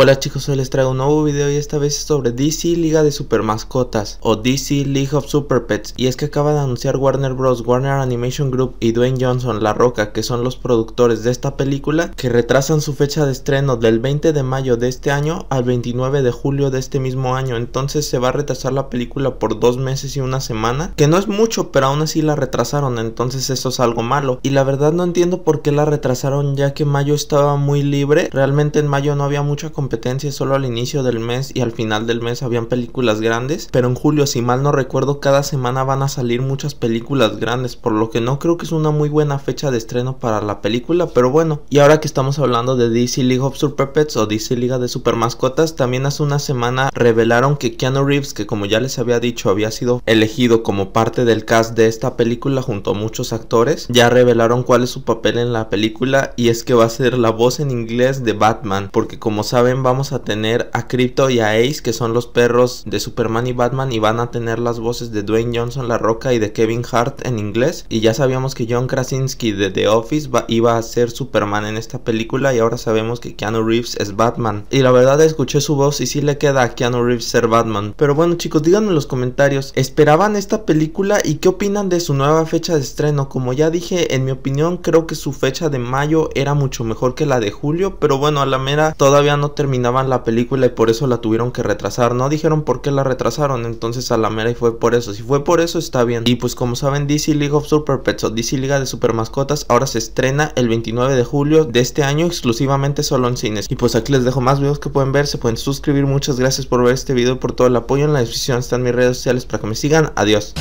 Hola chicos, hoy les traigo un nuevo video y esta vez es sobre DC Liga de Super Mascotas o DC League of Super Pets y es que acaba de anunciar Warner Bros, Warner Animation Group y Dwayne Johnson, La Roca, que son los productores de esta película, que retrasan su fecha de estreno del 20 de mayo de este año al 29 de julio de este mismo año, entonces se va a retrasar la película por dos meses y una semana, que no es mucho, pero aún así la retrasaron, entonces eso es algo malo. Y la verdad no entiendo por qué la retrasaron ya que mayo estaba muy libre, realmente en mayo no había mucha competencia competencia solo al inicio del mes y al final del mes habían películas grandes, pero en julio si mal no recuerdo cada semana van a salir muchas películas grandes, por lo que no creo que es una muy buena fecha de estreno para la película, pero bueno, y ahora que estamos hablando de DC League of Super Pets o DC Liga de Super Mascotas, también hace una semana revelaron que Keanu Reeves, que como ya les había dicho había sido elegido como parte del cast de esta película junto a muchos actores, ya revelaron cuál es su papel en la película y es que va a ser la voz en inglés de Batman, porque como saben vamos a tener a Crypto y a Ace, que son los perros de Superman y Batman, y van a tener las voces de Dwayne Johnson, La Roca y de Kevin Hart en inglés. Y ya sabíamos que John Krasinski de The Office iba a ser Superman en esta película, y ahora sabemos que Keanu Reeves es Batman. Y la verdad escuché su voz y sí le queda a Keanu Reeves ser Batman. Pero bueno chicos, díganme en los comentarios, ¿esperaban esta película y qué opinan de su nueva fecha de estreno? Como ya dije, en mi opinión creo que su fecha de mayo era mucho mejor que la de julio, pero bueno, a la mera todavía no terminaban la película y por eso la tuvieron que retrasar. No dijeron por qué la retrasaron, entonces a la mera y fue por eso. Si fue por eso está bien. Y pues como saben, DC League of Super Pets o DC Liga de Super Mascotas ahora se estrena el 29 de julio de este año exclusivamente solo en cines. Y pues aquí les dejo más videos que pueden ver, se pueden suscribir. Muchas gracias por ver este video, por todo el apoyo. En la descripción están mis redes sociales para que me sigan. Adiós.